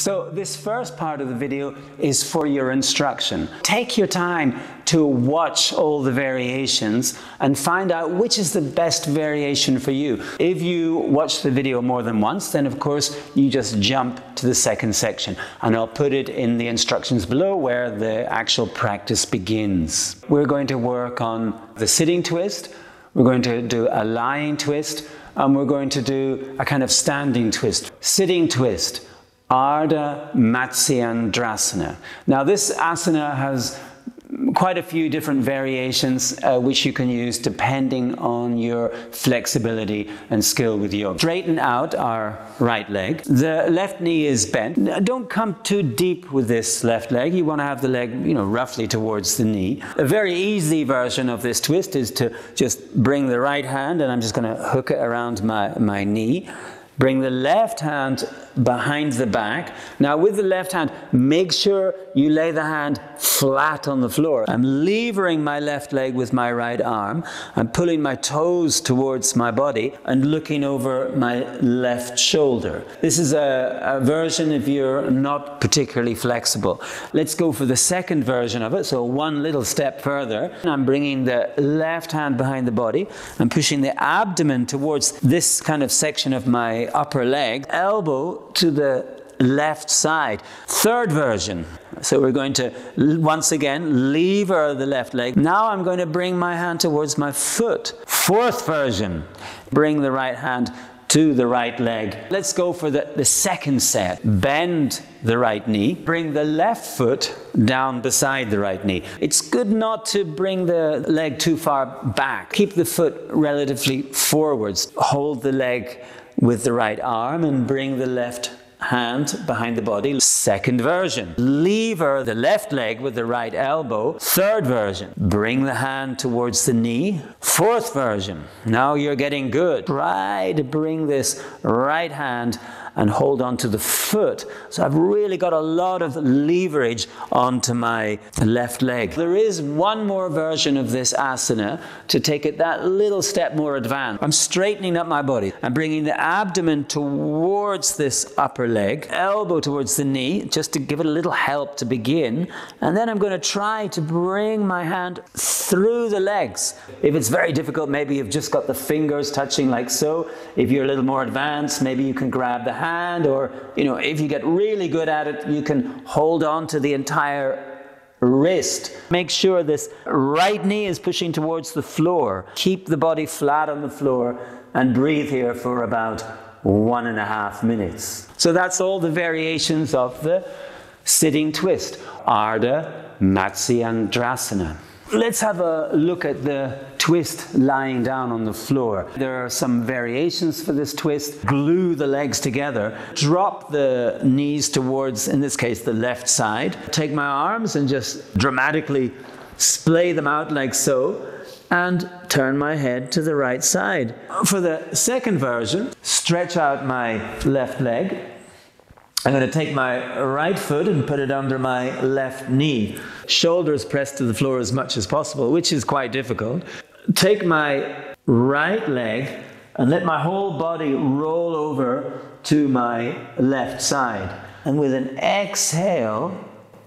So this first part of the video is for your instruction. Take your time to watch all the variations and find out which is the best variation for you. If you watch the video more than once, then of course you just jump to the second section and I'll put it in the instructions below where the actual practice begins. We're going to work on the sitting twist, we're going to do a lying twist, and we're going to do a kind of standing twist. Sitting twist. Ardha Matsyendrasana. Now this asana has quite a few different variations uh, which you can use depending on your flexibility and skill with yoga. Straighten out our right leg. The left knee is bent. Don't come too deep with this left leg. You want to have the leg, you know, roughly towards the knee. A very easy version of this twist is to just bring the right hand and I'm just going to hook it around my, my knee Bring the left hand behind the back. Now, with the left hand, make sure you lay the hand flat on the floor. I'm levering my left leg with my right arm. I'm pulling my toes towards my body and looking over my left shoulder. This is a, a version if you're not particularly flexible. Let's go for the second version of it. So, one little step further. I'm bringing the left hand behind the body. I'm pushing the abdomen towards this kind of section of my upper leg, elbow to the left side. Third version. So we're going to, once again, lever the left leg. Now I'm going to bring my hand towards my foot. Fourth version. Bring the right hand to the right leg. Let's go for the, the second set. Bend the right knee. Bring the left foot down beside the right knee. It's good not to bring the leg too far back. Keep the foot relatively forwards. Hold the leg with the right arm and bring the left hand behind the body. Second version. Lever the left leg with the right elbow. Third version. Bring the hand towards the knee. Fourth version. Now you're getting good. Try to bring this right hand and hold on to the foot. So I've really got a lot of leverage onto my left leg. There is one more version of this asana to take it that little step more advanced. I'm straightening up my body. I'm bringing the abdomen towards this upper leg, elbow towards the knee, just to give it a little help to begin. And then I'm going to try to bring my hand through the legs. If it's very difficult, maybe you've just got the fingers touching like so. If you're a little more advanced, maybe you can grab the hand or, you know, if you get really good at it, you can hold on to the entire wrist. Make sure this right knee is pushing towards the floor. Keep the body flat on the floor and breathe here for about one and a half minutes. So that's all the variations of the sitting twist. Ardha Matsyendrasana. Let's have a look at the twist lying down on the floor. There are some variations for this twist. Glue the legs together. Drop the knees towards, in this case, the left side. Take my arms and just dramatically splay them out like so and turn my head to the right side. For the second version, stretch out my left leg I'm going to take my right foot and put it under my left knee. Shoulders pressed to the floor as much as possible, which is quite difficult. Take my right leg and let my whole body roll over to my left side. And with an exhale,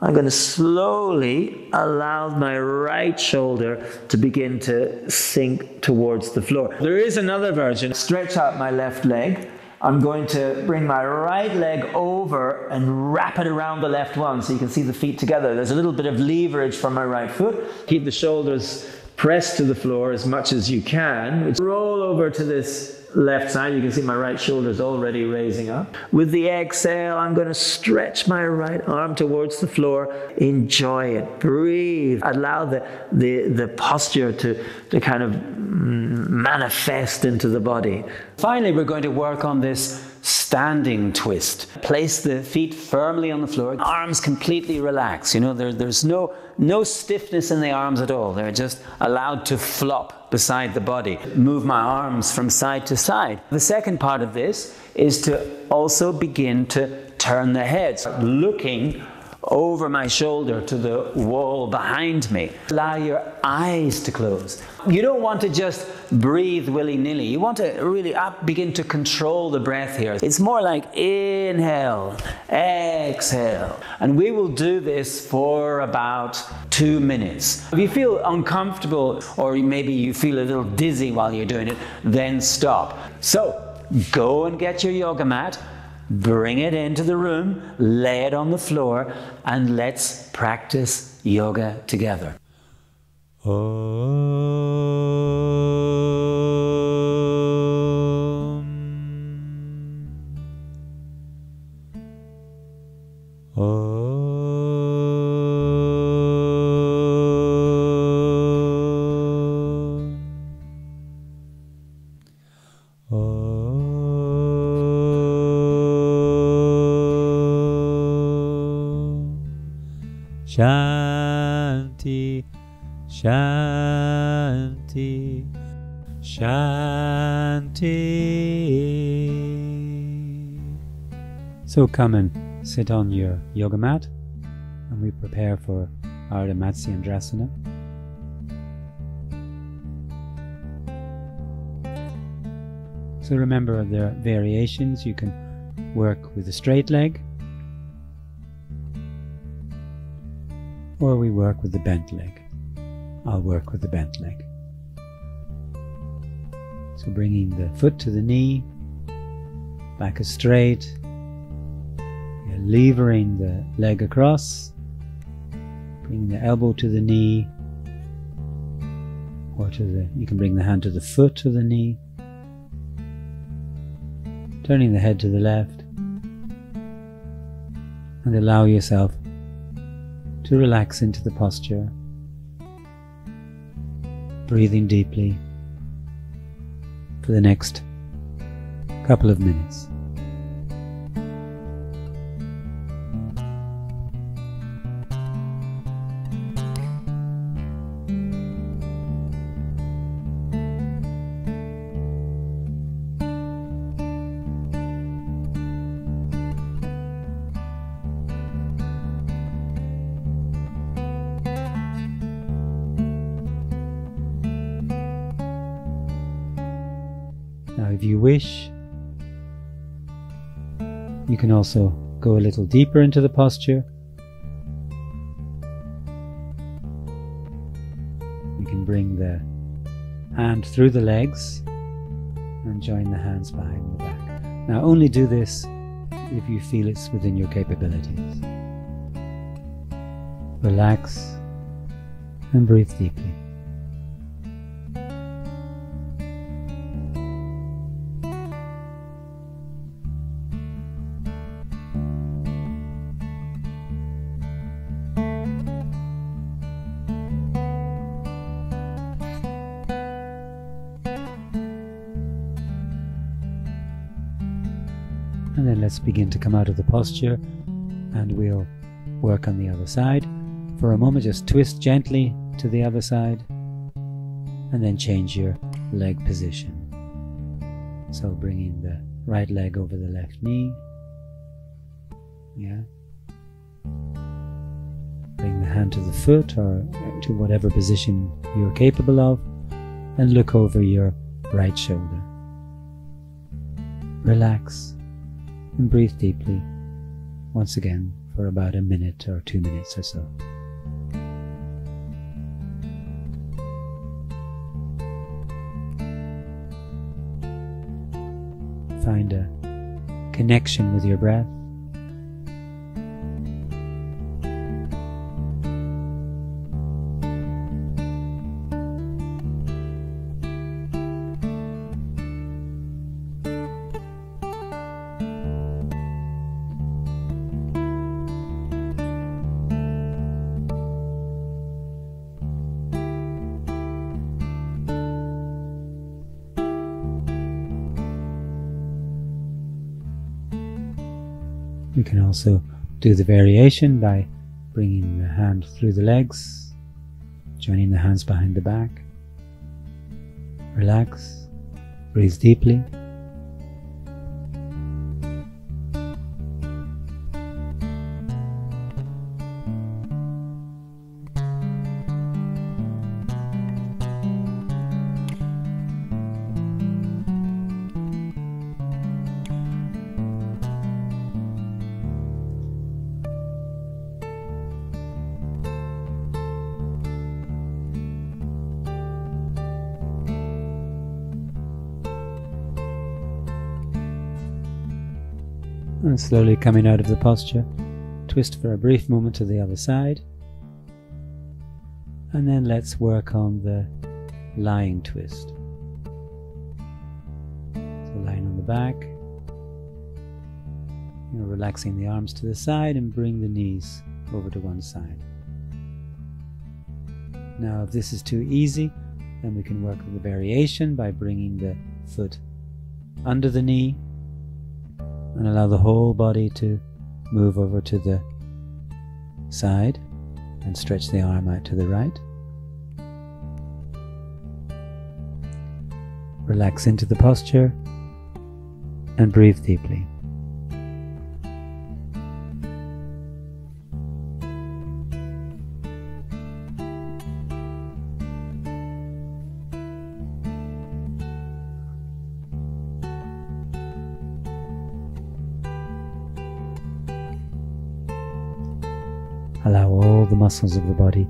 I'm going to slowly allow my right shoulder to begin to sink towards the floor. There is another version. Stretch out my left leg I'm going to bring my right leg over and wrap it around the left one so you can see the feet together. There's a little bit of leverage from my right foot. Keep the shoulders pressed to the floor as much as you can. Roll over to this left side. You can see my right shoulder is already raising up. With the exhale, I'm going to stretch my right arm towards the floor. Enjoy it. Breathe. Allow the, the, the posture to, to kind of mm, manifest into the body. Finally, we're going to work on this standing twist. Place the feet firmly on the floor, arms completely relaxed. You know, there, there's no, no stiffness in the arms at all. They're just allowed to flop beside the body. Move my arms from side to side. The second part of this is to also begin to turn the head, looking over my shoulder to the wall behind me. Allow your eyes to close. You don't want to just breathe willy nilly. You want to really up, begin to control the breath here. It's more like inhale, exhale. And we will do this for about two minutes. If you feel uncomfortable or maybe you feel a little dizzy while you're doing it, then stop. So go and get your yoga mat Bring it into the room, lay it on the floor, and let's practice yoga together. Oh. Shanti, Shanti, Shanti. So come and sit on your yoga mat and we prepare for Ardha Matsyendrasana. So remember there are variations. You can work with a straight leg or we work with the bent leg. I'll work with the bent leg. So bringing the foot to the knee, back as straight, levering the leg across, bringing the elbow to the knee, or to the, you can bring the hand to the foot to the knee, turning the head to the left, and allow yourself to relax into the posture, breathing deeply for the next couple of minutes. If you wish, you can also go a little deeper into the posture. You can bring the hand through the legs and join the hands behind the back. Now, only do this if you feel it's within your capabilities. Relax and breathe deeply. Begin to come out of the posture and we'll work on the other side. For a moment, just twist gently to the other side and then change your leg position. So bringing the right leg over the left knee. Yeah. Bring the hand to the foot or to whatever position you're capable of and look over your right shoulder. Relax and breathe deeply once again for about a minute or two minutes or so. Find a connection with your breath. Can also do the variation by bringing the hand through the legs, joining the hands behind the back. Relax, breathe deeply. Slowly coming out of the posture, twist for a brief moment to the other side. And then let's work on the lying twist. So lying on the back, you know, relaxing the arms to the side and bring the knees over to one side. Now, if this is too easy, then we can work with the variation by bringing the foot under the knee and allow the whole body to move over to the side and stretch the arm out to the right. Relax into the posture and breathe deeply. Muscles of the body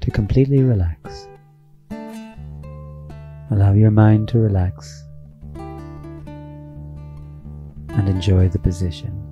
to completely relax. Allow your mind to relax and enjoy the position.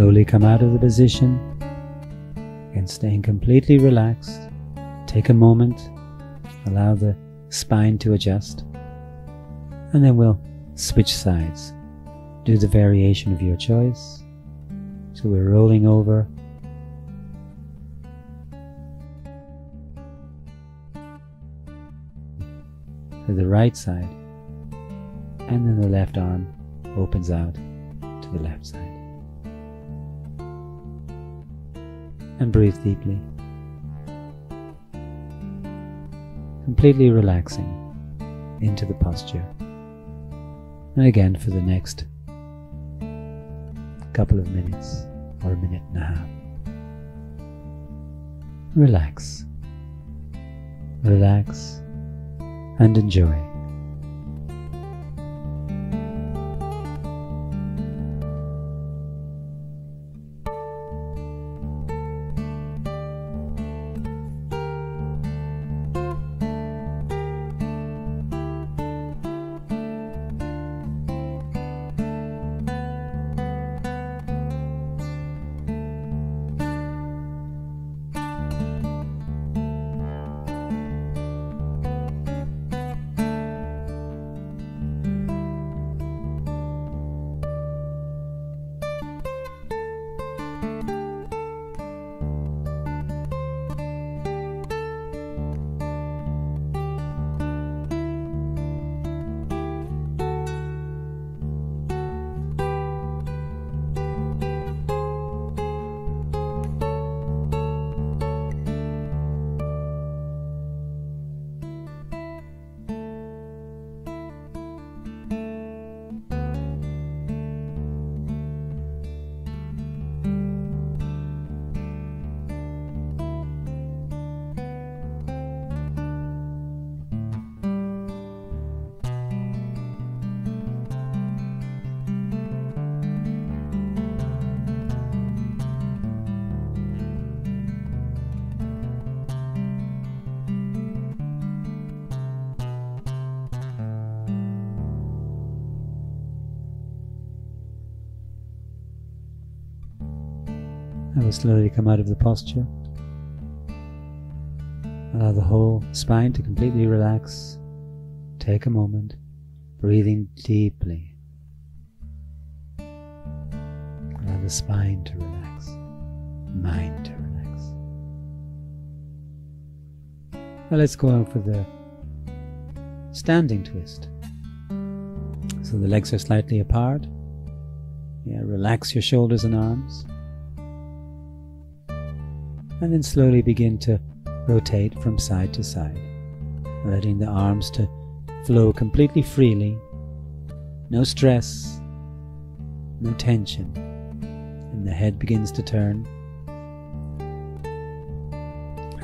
Slowly come out of the position. Again, staying completely relaxed. Take a moment, allow the spine to adjust, and then we'll switch sides. Do the variation of your choice. So we're rolling over. To the right side, and then the left arm opens out to the left side. And breathe deeply. Completely relaxing into the posture. And again for the next couple of minutes or a minute and a half. Relax. Relax and enjoy. I will slowly come out of the posture. Allow the whole spine to completely relax. Take a moment, breathing deeply. Allow the spine to relax, mind to relax. Now let's go out for the standing twist. So the legs are slightly apart. Yeah, relax your shoulders and arms. And then slowly begin to rotate from side to side, letting the arms to flow completely freely. No stress, no tension. And the head begins to turn.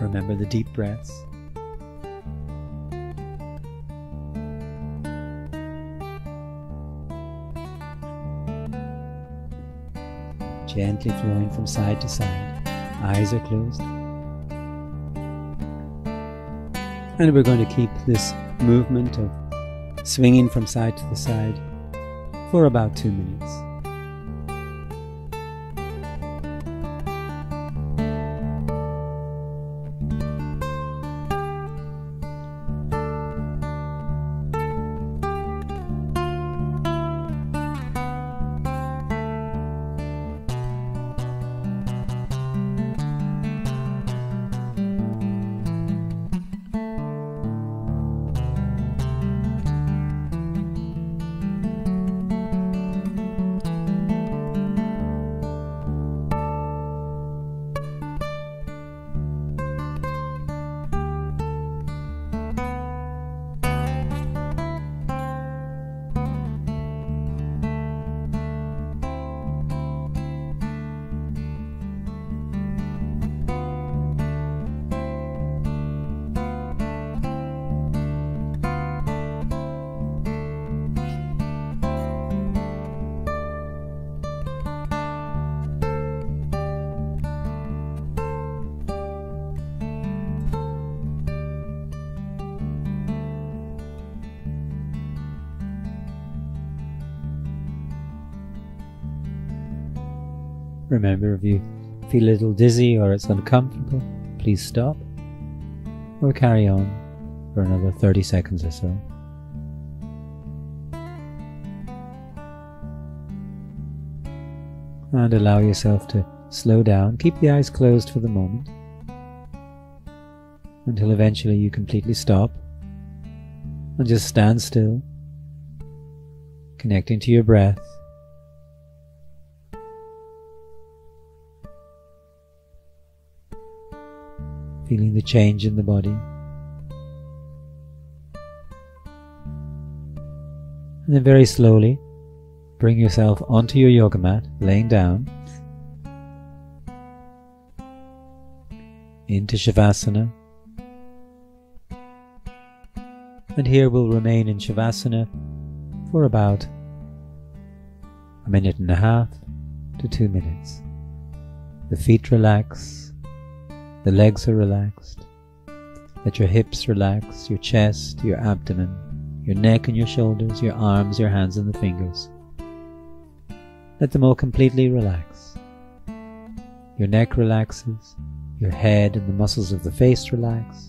Remember the deep breaths. Gently flowing from side to side. Eyes are closed. And we're going to keep this movement of swinging from side to the side for about two minutes. Remember, if you feel a little dizzy or it's uncomfortable, please stop or carry on for another 30 seconds or so. And allow yourself to slow down. Keep the eyes closed for the moment until eventually you completely stop and just stand still, connecting to your breath. Feeling the change in the body. And then very slowly bring yourself onto your yoga mat, laying down, into Shavasana. And here we'll remain in Shavasana for about a minute and a half to two minutes. The feet relax, the legs are relaxed. Let your hips relax, your chest, your abdomen, your neck and your shoulders, your arms, your hands and the fingers. Let them all completely relax. Your neck relaxes, your head and the muscles of the face relax.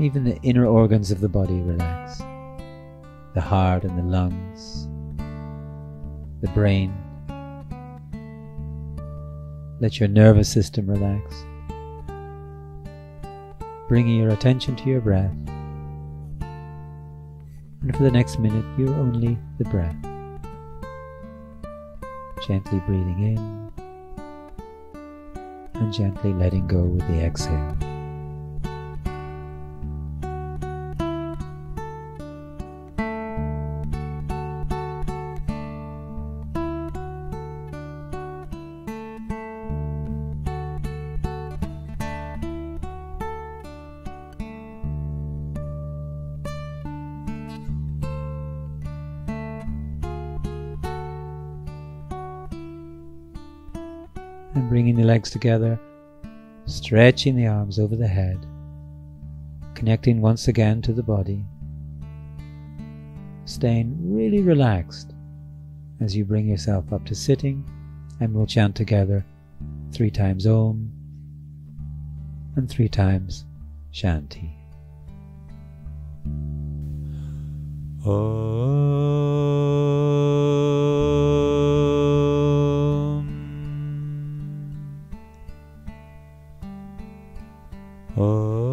Even the inner organs of the body relax. The heart and the lungs, the brain, let your nervous system relax. Bringing your attention to your breath. And for the next minute, you're only the breath. Gently breathing in and gently letting go with the exhale. And bringing the legs together, stretching the arms over the head, connecting once again to the body, staying really relaxed as you bring yourself up to sitting, and we'll chant together three times Om and three times Shanti. 嗯